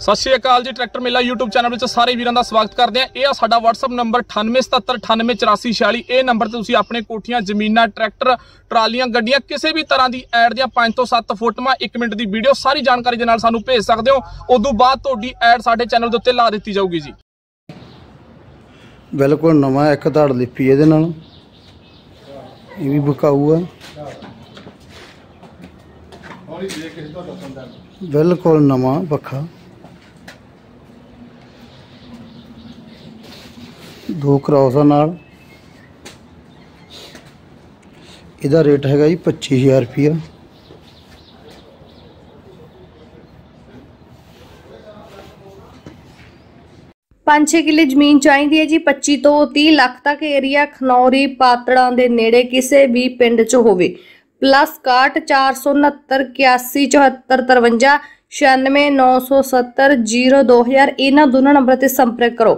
ਸਤਿ ਸ਼੍ਰੀ ਅਕਾਲ ਜੀ, ਟਰੈਕਟਰ ਮੇਲਾ YouTube ਚੈਨਲ ਵਿੱਚ ਸਾਰੇ ਵੀਰਾਂ ਦਾ ਸਵਾਗਤ ਕਰਦੇ ਆ ਇਹ ਆ ਸਾਡਾ WhatsApp ਨੰਬਰ 9877988446 ਇਹ ਨੰਬਰ ਤੇ ਤੁਸੀਂ ਆਪਣੇ ਕੋਠੀਆਂ, ਜ਼ਮੀਨਾਂ, ਟਰੈਕਟਰ, ਟਰਾਲੀਆਂ, ਗੱਡੀਆਂ, ਕਿਸੇ ਵੀ ਤਰ੍ਹਾਂ ਦੀ ਐਡ ਦੀਆਂ 5 ਤੋਂ 7 ਫੋਟੋਆਂ 1 ਮਿੰਟ ਦੀ ਵੀਡੀਓ, ਸਾਰੀ ਜਾਣਕਾਰੀ ਦੇ ਨਾਲ ਸਾਨੂੰ ਭੇਜ ਸਕਦੇ ਹੋ। ਉਦੋਂ ਬਾਅਦ ਤੁਹਾਡੀ ਐਡ ਸਾਡੇ ਚੈਨਲ ਦੇ ਉੱਤੇ ਲਾ ਦਿੱਤੀ ਜਾਊਗੀ ਜੀ। ਬਿਲਕੁਲ ਨਵਾਂ ਇੱਕ ਧੜ ਲਿਪੀ ਇਹਦੇ ਨਾਲ। ਇਹ ਵੀ ਬਕਾਊ ਆ। ਬਿਲਕੁਲ ਨਵਾਂ ਪੱਖਾ ਦੋ ਕ੍ਰਾਸਾਂ ਨਾਲ। ਇਹਦਾ ਰੇਟ ਹੈਗਾ ਜੀ 25000 ਰੁਪਇਆ। ਪੰਜ ਛੇ ਕਿੱਲੇ ਜ਼ਮੀਨ ਚਾਹੀਦੀ ਹੈ ਜੀ 25 ਤੋਂ 30 ਲੱਖ ਤੱਕ ਏਰੀਆ ਖਨੌਰੀ ਪਾਤੜਾਂ ਦੇ ਨੇੜੇ ਕਿਸੇ ਵੀ ਪਿੰਡ 'ਚ ਹੋਵੇ। ਪਲੱਸ 61 469 81 74 53 96 970 02000 ਇਹਨਾਂ ਦੋਨਾਂ ਨੰਬਰਾਂ ਤੇ ਸੰਪਰਕ ਕਰੋ।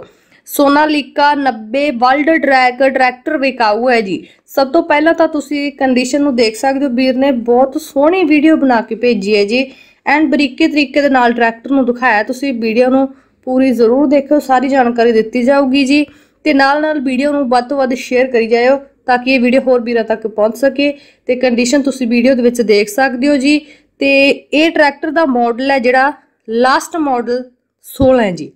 ਸੋਨਾਲੀਕਾ 90 ਵਰਲਡ ਟਰੈਕ ਟਰੈਕਟਰ ਵਿਕਾਊ ਹੈ ਜੀ। ਸਭ ਤੋਂ ਪਹਿਲਾਂ ਤਾਂ ਤੁਸੀਂ ਕੰਡੀਸ਼ਨ ਨੂੰ ਦੇਖ ਸਕਦੇ ਹੋ, ਵੀਰ ਨੇ ਬਹੁਤ ਸੋਹਣੀ ਵੀਡੀਓ ਬਣਾ ਕੇ ਭੇਜੀ ਹੈ ਜੀ। ਐਂਡ ਬਰੀਕੇ ਤਰੀਕੇ ਦੇ ਨਾਲ ਟਰੈਕਟਰ ਨੂੰ ਦਿਖਾਇਆ, ਤੁਸੀਂ ਵੀਡੀਓ ਨੂੰ ਪੂਰੀ ਜ਼ਰੂਰ ਦੇਖਿਓ, ਸਾਰੀ ਜਾਣਕਾਰੀ ਦਿੱਤੀ ਜਾਊਗੀ ਜੀ। ਤੇ ਨਾਲ ਨਾਲ ਵੀਡੀਓ ਨੂੰ ਵੱਧ ਤੋਂ ਵੱਧ ਸ਼ੇਅਰ ਕਰੀ ਜਾਇਓ, ਤਾਂ ਕਿ ਇਹ ਵੀਡੀਓ ਹੋਰ ਵੀਰਾਂ ਤੱਕ ਪਹੁੰਚ ਸਕੇ ਤੇ ਕੰਡੀਸ਼ਨ ਤੁਸੀਂ ਵੀਡੀਓ ਦੇ ਵਿੱਚ ਦੇਖ ਸਕਦੇ ਹੋ ਜੀ। ਤੇ ਇਹ ਟਰੈਕਟਰ ਦਾ ਮਾਡਲ ਹੈ ਜਿਹੜਾ ਲਾਸਟ ਮਾਡਲ 16 ਹੈ ਜੀ।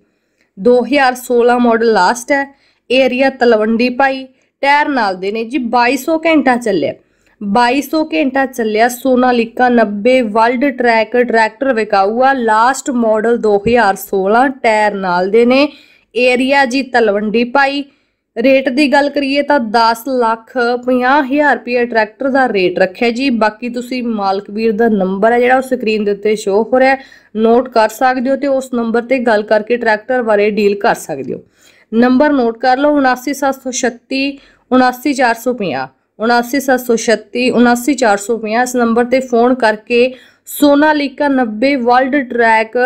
2016 ਮਾਡਲ ਲਾਸਟ ਹੈ। ਏਰੀਆ ਤਲਵੰਡੀ ਭਾਈ, ਟਾਇਰ ਨਾਲ ਦੇ ਨੇ ਜੀ 2200 ਘੰਟਾ ਚੱਲਿਆ। 2200 ਘੰਟਾ ਚੱਲਿਆ, ਸੋਨਾਲੀਕਾ 90 ਵਰਲਡ ਟਰੈਕ ਟਰੈਕਟਰ ਵਿਕਾਊ ਆ ਲਾਸਟ ਮਾਡਲ 2016 ਟਾਇਰ ਨਾਲ ਦੇ ਨੇ। ਏਰੀਆ ਜੀ ਤਲਵੰਡੀ ਭਾਈ ਰੇਟ ਦੀ ਗੱਲ ਕਰੀਏ ਤਾਂ 10 ਲੱਖ 50000 ਰੁਪਏ ਟਰੈਕਟਰ ਦਾ ਰੇਟ ਰੱਖਿਆ ਜੀ। ਬਾਕੀ ਤੁਸੀਂ ਮਾਲਕ ਵੀਰ ਦਾ ਨੰਬਰ ਹੈ ਜਿਹੜਾ ਉਹ ਸਕਰੀਨ ਦੇ ਉੱਤੇ ਸ਼ੋ ਹੋ ਰਿਹਾ ਨੋਟ ਕਰ ਸਕਦੇ ਹੋ ਤੇ ਉਸ ਨੰਬਰ ਤੇ ਗੱਲ ਕਰਕੇ ਟਰੈਕਟਰ ਬਾਰੇ ਡੀਲ ਕਰ ਸਕਦੇ ਹੋ। ਨੰਬਰ ਨੋਟ ਕਰ ਲਓ 79736 79450 79736 79450 ਇਸ ਨੰਬਰ ਤੇ ਫੋਨ ਕਰਕੇ Sonalika 90 world track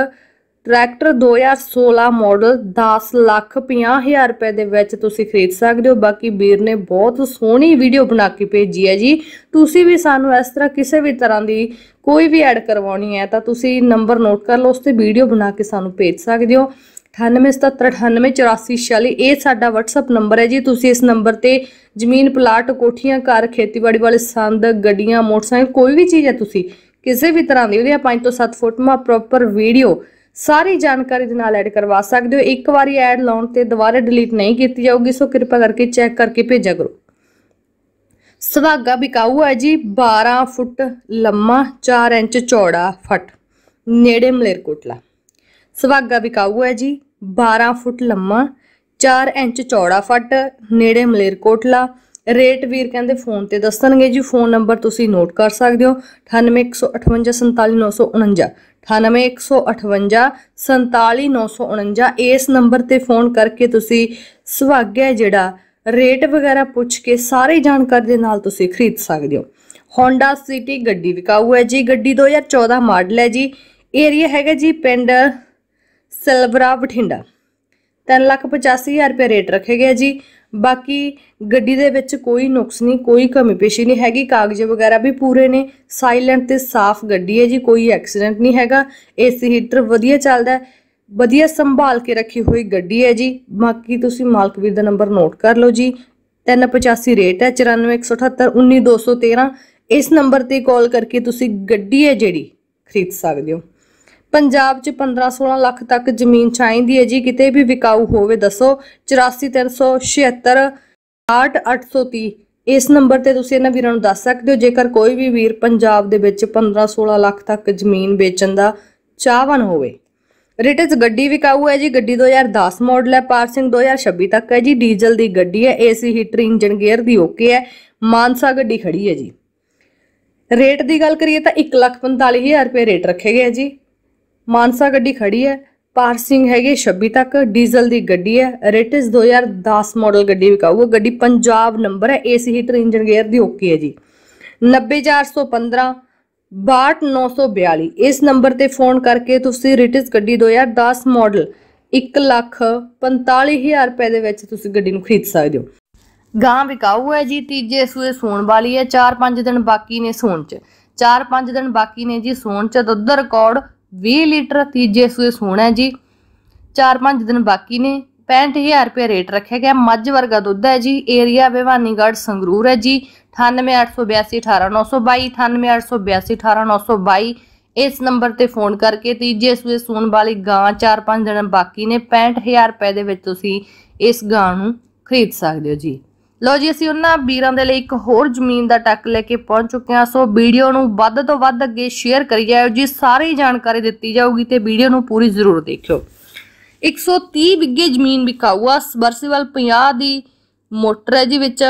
tractor 2016 model 10 lakh 50000 ਰੁਪਏ ਦੇ ਵਿੱਚ ਤੁਸੀਂ ਖਰੀਦ ਸਕਦੇ ਹੋ। ਬਾਕੀ ਵੀਰ ਨੇ ਬਹੁਤ ਸੋਹਣੀ ਵੀਡੀਓ ਬਣਾ ਕੇ ਭੇਜੀ ਹੈ ਜੀ। ਤੁਸੀਂ ਵੀ ਸਾਨੂੰ ਇਸ ਤਰ੍ਹਾਂ ਕਿਸੇ ਵੀ ਤਰ੍ਹਾਂ ਦੀ ਕੋਈ ਵੀ ਐਡ ਕਰਵਾਉਣੀ ਹੈ ਤਾਂ ਤੁਸੀਂ ਨੰਬਰ ਨੋਟ ਕਰ ਲਓ, ਉਸ ਤੇ ਵੀਡੀਓ ਬਣਾ ਕੇ ਸਾਨੂੰ ਭੇਜ ਸਕਦੇ ਹੋ। 9877988446 ਇਹ ਸਾਡਾ WhatsApp ਨੰਬਰ ਹੈ ਜੀ। ਤੁਸੀਂ ਇਸ ਨੰਬਰ ਤੇ ਜ਼ਮੀਨ ਪਲਾਟ, ਕੋਠੀਆਂ, ਘਰ, ਖੇਤੀਬਾੜੀ ਵਾਲੇ, ਸੰਦ, ਗੱਡੀਆਂ, ਮੋਟਰਸਾਈਕਲ, ਕੋਈ ਵੀ ਚੀਜ਼ ਹੈ ਤੁਸੀਂ, ਕਿਸੇ ਵੀ ਤਰ੍ਹਾਂ ਦੀ ਉਹਦੀਆਂ 5 ਤੋਂ 7 ਫੋਟੋਆਂ ਪ੍ਰੋਪਰ ਵੀਡੀਓ ਸਾਰੀ ਜਾਣਕਾਰੀ ਦੇ ਨਾਲ ਐਡ ਕਰਵਾ ਸਕਦੇ ਹੋ। ਇੱਕ ਵਾਰੀ ਐਡ ਲਾਉਣ ਤੇ ਦੁਬਾਰਾ ਡਿਲੀਟ ਨਹੀਂ ਕੀਤੀ ਜਾਊਗੀ, ਸੋ ਕਿਰਪਾ ਕਰਕੇ ਚੈੱਕ ਕਰਕੇ ਭੇਜਿਆ ਕਰੋ। ਸੁਹਾਗਾ ਬਿਕਾਊ ਹੈ ਜੀ 12 ਫੁੱਟ ਲੰਮਾ 4 ਇੰਚ ਚੌੜਾ ਫਟ, ਨੇੜੇ ਮਲੇਰਕੋਟਲਾ। ਸੁਹਾਗਾ ਬਿਕਾਊ ਹੈ ਜੀ 12 ਫੁੱਟ ਲੰਮਾ 4 ਇੰਚ ਚੌੜਾ ਫਟ, ਨੇੜੇ ਮਲੇਰਕੋਟਲਾ ਰੇਟ ਵੀਰ ਕਹਿੰਦੇ ਫੋਨ ਤੇ ਦੱਸਣਗੇ ਜੀ। ਫੋਨ ਨੰਬਰ ਤੁਸੀਂ ਨੋਟ ਕਰ ਸਕਦੇ ਹੋ। 9815847949 9815847949 ਇਸ ਨੰਬਰ ਤੇ ਫੋਨ ਕਰਕੇ ਤੁਸੀਂ ਸੁਹਾਗਾ ਜਿਹੜਾ ਰੇਟ ਵਗੈਰਾ ਪੁੱਛ ਕੇ ਸਾਰੀ ਜਾਣਕਾਰੀ ਦੇ ਨਾਲ ਤੁਸੀਂ ਖਰੀਦ ਸਕਦੇ ਹੋ। Honda City ਗੱਡੀ ਵਿਕਾਊ ਹੈ ਜੀ। ਗੱਡੀ 2014 ਮਾਡਲ ਹੈ ਜੀ। ਏਰੀਆ ਹੈਗਾ ਜੀ ਪਿੰਡ ਸਲਵਰਾ ਬਠਿੰਡਾ। 385000 ਰੁਪਏ ਰੇਟ ਰੱਖੇ ਗਿਆ ਜੀ। ਬਾਕੀ ਗੱਡੀ ਦੇ ਵਿੱਚ ਕੋਈ ਨੁਕਸ ਨਹੀਂ, ਕੋਈ ਕਮੀ ਪੇਸ਼ੀ ਨਹੀਂ ਹੈਗੀ, ਕਾਗਜ਼ ਵਗੈਰਾ ਵੀ ਪੂਰੇ ਨੇ ਸਾਇਲੈਂਟ ਤੇ ਸਾਫ਼ ਗੱਡੀ ਹੈ ਜੀ, ਕੋਈ ਐਕਸੀਡੈਂਟ ਨਹੀਂ ਹੈਗਾ ਏਸੀ ਹੀਟਰ ਵਧੀਆ ਚੱਲਦਾ ਵਧੀਆ ਸੰਭਾਲ ਕੇ ਰੱਖੀ ਹੋਈ ਗੱਡੀ ਹੈ ਜੀ, ਬਾਕੀ ਤੁਸੀਂ ਮਾਲਕ ਵੀਰ ਦਾ ਨੰਬਰ ਨੋਟ ਕਰ ਲਓ ਜੀ 385 ਰੇਟ ਹੈ 9417 19213 ਇਸ ਨੰਬਰ ਤੇ ਕਾਲ ਕਰਕੇ ਤੁਸੀਂ ਗੱਡੀ ਹੈ ਜਿਹੜੀ ਖਰੀਦ ਸਕਦੇ ਹੋ। ਪੰਜਾਬ 'ਚ 15-16 ਲੱਖ ਤੱਕ ਜ਼ਮੀਨ ਚਾਹੀਦੀ ਹੈ ਜੀ, ਕਿਤੇ ਵੀ ਵਿਕਾਊ ਹੋਵੇ ਦੱਸੋ। 8436 6830 ਇਸ ਨੰਬਰ ਤੇ ਤੁਸੀਂ ਇਹਨਾਂ ਵੀਰਾਂ ਨੂੰ ਦੱਸ ਸਕਦੇ ਹੋ, ਜੇਕਰ ਕੋਈ ਵੀ ਵੀਰ ਪੰਜਾਬ ਦੇ ਵਿੱਚ 15-16 ਲੱਖ ਤੱਕ ਜ਼ਮੀਨ ਵੇਚਣ ਦਾ ਚਾਹਵਾਨ ਹੋਵੇ। ਰਿਟਸ ਗੱਡੀ ਵਿਕਾਊ ਹੈ ਜੀ, ਗੱਡੀ 2010 ਮਾਡਲ ਹੈ ਪਾਰਸਿੰਗ 2026 ਤੱਕ ਹੈ ਜੀ, ਡੀਜ਼ਲ ਦੀ ਗੱਡੀ ਹੈ, ਏਸੀ, ਹੀਟਰ, ਇੰਜਨ, ਗੇਅਰ ਦੀ ਓਕੇ ਹੈ, ਮਾਨਸਾ ਗੱਡੀ ਖੜੀ ਹੈ ਜੀ। ਰੇਟ ਦੀ ਗੱਲ ਕਰੀਏ ਤਾਂ 145000 ਰੁਪਏ ਰੇਟ ਰੱਖੇ ਗਏ ਜੀ। ਮਾਨਸਾ ਗੱਡੀ ਖੜੀ ਹੈ। ਪਾਰ ਸਿੰਘ ਹੈਗੇ 26 ਤੱਕ, ਡੀਜ਼ਲ ਦੀ ਗੱਡੀ ਹੈ। ਰੇਟਸ 2010 ਮਾਡਲ ਗੱਡੀ ਵਿਕਾਊ ਗੱਡੀ ਪੰਜਾਬ ਨੰਬਰ ਹੈ। ਏਸੀ ਹੀਟਰ ਇੰਜਨ ਗੇਅਰ ਦੀ ਓਕੇ ਹੈ ਜੀ। 90415 62942 ਇਸ ਨੰਬਰ ਤੇ ਫੋਨ ਕਰਕੇ ਤੁਸੀਂ ਰਿਟਿਸ ਗੱਡੀ 2010 ਮਾਡਲ 145000 ਰੁਪਏ ਦੇ ਵਿੱਚ ਤੁਸੀਂ ਗੱਡੀ ਨੂੰ ਖਰੀਦ ਸਕਦੇ ਹੋ। ਗਾਂ ਵਿਕਾਊ ਹੈ ਜੀ। ਤੀਜੇ ਸੂਏ ਸੂਣ ਵਾਲੀ ਹੈ। 4-5 ਦਿਨ ਬਾਕੀ ਨੇ ਸੂਣ ਚ। 4-5 ਦਿਨ ਬਾਕੀ ਨੇ ਜੀ ਸੂਣ ਚ। ਦੁੱਧ ਰਿਕਾਰਡ 20 ਲੀਟਰ ਤੀਜੇ ਸੂਏ ਸੋਣਾ ਹੈ ਜੀ। 4-5 ਦਿਨ ਬਾਕੀ ਨੇ। 65000 ਰੁਪਏ ਰੇਟ ਰੱਖਿਆ ਗਿਆ। ਮੱਝ ਵਰਗਾ ਦੁੱਧ ਹੈ ਜੀ। ਏਰੀਆ ਭਿਵਾਨੀਗੜ੍ਹ ਸੰਗਰੂਰ ਹੈ ਜੀ। 9882818922 9882818922 ਇਸ ਨੰਬਰ ਤੇ ਫੋਨ ਕਰਕੇ ਤੀਜੇ ਸੂਏ ਸੂਣ ਵਾਲੀ ਗਾਂ 4-5 ਦਿਨ ਬਾਕੀ ਨੇ। 65000 ਰੁਪਏ ਦੇ ਵਿੱਚ ਤੁਸੀਂ ਇਸ ਗਾਂ ਨੂੰ ਖਰੀਦ ਸਕਦੇ ਹੋ ਜੀ। ਲੋ ਜੀ, ਅਸੀਂ ਉਹਨਾਂ ਵੀਰਾਂ ਦੇ ਲਈ ਇੱਕ ਹੋਰ ਜ਼ਮੀਨ ਦਾ ਟੱਕ ਲੈ ਕੇ ਪਹੁੰਚ ਚੁੱਕੇ ਹਾਂ। ਸੋ ਵੀਡੀਓ ਨੂੰ ਵੱਧ ਤੋਂ ਵੱਧ ਅੱਗੇ ਸ਼ੇਅਰ ਕਰੀ ਜਾਓ ਜੀ, ਸਾਰੀ ਜਾਣਕਾਰੀ ਦਿੱਤੀ ਜਾਊਗੀ ਤੇ ਵੀਡੀਓ ਨੂੰ ਪੂਰੀ ਜ਼ਰੂਰ ਦੇਖਿਓ। 130 ਵਿਗੇ ਜ਼ਮੀਨ ਵਿਕਾਊ ਆ ਸਬਰਸੀਬਲ 50 ਦੀ ਮੋਟਰ ਹੈ ਜੀ ਵਿੱਚ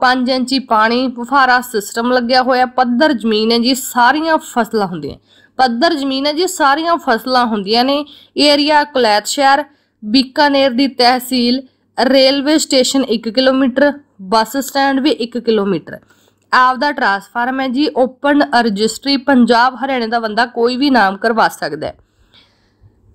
5 ਇੰਚੀ ਪਾਣੀ, ਫੁਹਾਰਾ ਸਿਸਟਮ ਲੱਗਿਆ ਹੋਇਆ, ਪੱਧਰ ਜ਼ਮੀਨ ਹੈ ਜੀ, ਸਾਰੀਆਂ ਫਸਲਾਂ ਹੁੰਦੀਆਂ ਪੱਧਰ ਜ਼ਮੀਨ ਹੈ ਜੀ, ਸਾਰੀਆਂ ਫਸਲਾਂ ਹੁੰਦੀਆਂ ਨੇ। ਏਰੀਆ ਕੁਲੈਤ ਸ਼ਹਿਰ, ਬੀਕਾਨੇਰ ਦੀ ਤਹਿਸੀਲ railway station 1 kilometre, bus stand ਵੀ 1 ਕਿਲੋਮੀਟਰ। ਆਪਦਾ ਟਰਾਂਸਫਾਰਮ ਹੈ ਜੀ, ਓਪਨ ਰਜਿਸਟਰੀ, ਪੰਜਾਬ ਹਰਿਆਣੇ ਦਾ ਬੰਦਾ ਕੋਈ ਵੀ ਨਾਮ ਕਰਵਾ ਸਕਦਾ ਹੈ।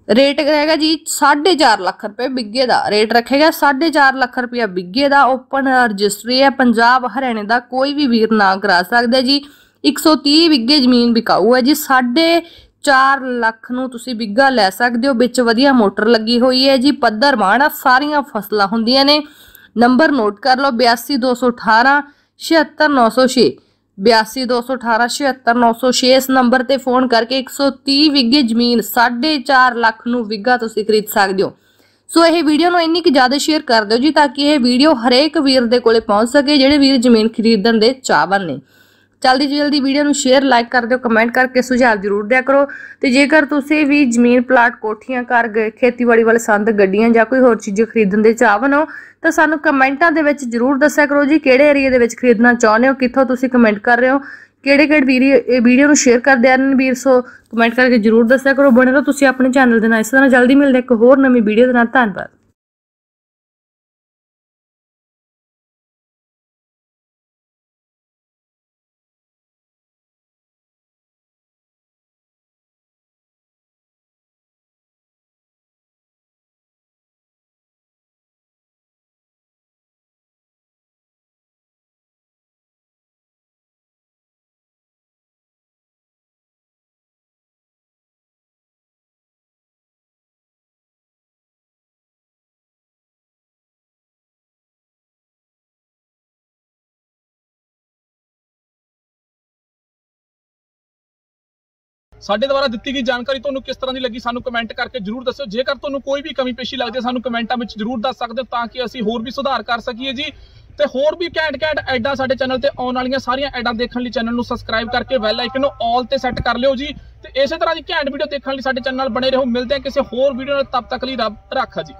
ਰੇਟ ਰਹੇਗਾ ਜੀ 4.5 ਲੱਖ ਰੁਪਏ ਬਿੱਗੇ ਦਾ। ਰੇਟ ਰੱਖੇਗਾ 4.5 ਲੱਖ ਰੁਪਏ ਬਿੱਗੇ ਦਾ। ਓਪਨ ਰਜਿਸਟਰੀ ਹੈ, ਪੰਜਾਬ ਹਰਿਆਣੇ ਦਾ ਕੋਈ ਵੀ ਵੀਰ ਨਾ ਕਰਾ ਸਕਦਾ ਹੈ ਜੀ। 130 ਬਿੱਗੇ ਜ਼ਮੀਨ ਵਿਕਾਊ ਹੈ ਜੀ 4.5 ਲੱਖ ਨੂੰ ਤੁਸੀਂ ਬਿੱਗਾ ਲੈ ਸਕਦੇ ਹੋ। ਵਿੱਚ ਵਧੀਆ ਮੋਟਰ ਲੱਗੀ ਹੋਈ ਹੈ ਜੀ। ਪੱਧਰ ਮਾਣਾ ਸਾਰੀਆਂ ਫਸਲਾਂ ਹੁੰਦੀਆਂ ਨੇ। ਨੰਬਰ ਨੋਟ ਕਰ ਲਓ 82218 76906 8221876906 ਇਸ ਨੰਬਰ ਤੇ ਫੋਨ ਕਰਕੇ 130 ਵਿਗੇ ਜ਼ਮੀਨ 4.5 ਲੱਖ ਨੂੰ ਵਿਗਾ ਤੁਸੀਂ ਖਰੀਦ ਸਕਦੇ ਹੋ। ਸੋ ਇਹ ਵੀਡੀਓ ਨੂੰ ਇੰਨੀ ਕਿ ਜ਼ਿਆਦਾ ਸ਼ੇਅਰ ਕਰ ਦਿਓ ਜੀ, ਤਾਂ ਕਿ ਇਹ ਵੀਡੀਓ ਹਰੇਕ ਵੀਰ ਦੇ ਕੋਲੇ ਪਹੁੰਚ ਸਕੇ, ਜਿਹੜੇ ਵੀਰ ਜ਼ਮੀਨ ਖਰੀਦਣ ਦੇ ਚਾਹਵਾਨ ਨੇ। ਜਲਦੀ ਤੋਂ ਜਲਦੀ ਵੀਡੀਓ ਨੂੰ ਸ਼ੇਅਰ ਲਾਈਕ ਕਰ ਦਿਓ ਕਮੈਂਟ ਕਰਕੇ ਸੁਝਾਅ ਜ਼ਰੂਰ ਦਿਆ ਕਰੋ। ਤੇ ਜੇਕਰ ਤੁਸੀਂ ਵੀ ਜ਼ਮੀਨ ਪਲਾਟ, ਕੋਠੀਆਂ, ਘਰ ਗਏ ਖੇਤੀਬਾੜੀ ਵਾਲੇ ਸੰਦ, ਗੱਡੀਆਂ ਜਾਂ ਕੋਈ ਹੋਰ ਚੀਜ਼ ਖਰੀਦਣ ਦੇ ਚਾਹਵਨ ਹੋ, ਤਾਂ ਸਾਨੂੰ ਕਮੈਂਟਾਂ ਦੇ ਵਿੱਚ ਜ਼ਰੂਰ ਦੱਸਿਆ ਕਰੋ ਜੀ, ਕਿਹੜੇ ਏਰੀਆ ਦੇ ਵਿੱਚ ਖਰੀਦਣਾ ਚਾਹੁੰਦੇ ਹੋ, ਕਿੱਥੋਂ ਤੁਸੀਂ ਕਮੈਂਟ ਕਰ ਰਹੇ ਹੋ, ਕਿਹੜੇ ਕਿਹੜੇ ਵੀਡੀਓ ਇਹ ਵੀਡੀਓ ਨੂੰ ਸ਼ੇਅਰ ਕਰਦੇ ਹਨ ਵੀਰ, ਸੋ ਕਮੈਂਟ ਕਰਕੇ ਜ਼ਰੂਰ ਦੱਸਿਆ ਕਰੋ। ਬਣੇ ਰਹੋ ਤੁਸੀਂ ਆਪਣੇ ਚੈਨਲ ਦੇ ਨਾਲ। ਇਸ ਤਰ੍ਹਾਂ ਜਲਦੀ ਮਿਲਦੇ ਇੱਕ ਹੋਰ ਨਵੀਂ ਵੀਡੀਓ ਦੇ ਨਾਲ। ਧੰਨਵਾਦ। ਸਾਡੇ ਦੁਆਰਾ ਦਿੱਤੀ ਗਈ ਜਾਣਕਾਰੀ ਤੁਹਾਨੂੰ ਕਿਸ ਤਰ੍ਹਾਂ ਦੀ ਲੱਗੀ ਸਾਨੂੰ ਕਮੈਂਟ ਕਰਕੇ ਜਰੂਰ ਦੱਸਿਓ। ਜੇਕਰ ਤੁਹਾਨੂੰ ਕੋਈ ਵੀ ਕਮੀ ਪੇਸ਼ੀ ਲੱਗਦੀ ਹੈ, ਸਾਨੂੰ ਕਮੈਂਟਾਂ ਵਿੱਚ ਜਰੂਰ ਦੱਸ ਸਕਦੇ ਹੋ ਤਾਂ ਕਿ ਅਸੀਂ ਹੋਰ ਵੀ ਸੁਧਾਰ ਕਰ ਸਕੀਏ ਜੀ। ਤੇ ਹੋਰ ਵੀ ਘੈਂਟ ਘੈਂਟ ਐਡਾਂ ਸਾਡੇ ਚੈਨਲ ਤੇ ਆਉਣ ਵਾਲੀਆਂ ਸਾਰੀਆਂ ਐਡਾਂ ਦੇਖਣ ਲਈ ਚੈਨਲ ਨੂੰ ਸਬਸਕ੍ਰਾਈਬ ਕਰਕੇ ਬੈਲ ਆਈਕਨ ਨੂੰ ਆਲ ਤੇ ਸੈੱਟ ਕਰ ਲਿਓ ਜੀ। ਤੇ ਇਸੇ ਤਰ੍ਹਾਂ ਦੀ ਘੈਂਟ ਵੀਡੀਓ ਦੇਖਣ ਲਈ ਸਾਡੇ ਚੈਨਲ ਬਣੇ ਰਹੋ। ਮਿਲਦੇ ਹਾਂ ਕਿਸੇ ਹੋਰ ਵੀਡੀਓ ਨਾਲ। ਤਬ ਤੱਕ ਲਈ ਰੱਬ ਰਾਖਾ ਜੀ।